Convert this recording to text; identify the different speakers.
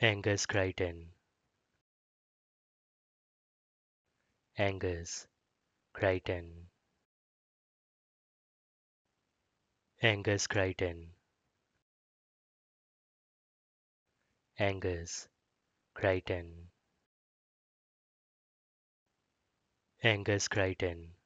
Speaker 1: Angus Crichton. Angus Crichton. Angus Crichton. Angus Crichton. Angus Crichton.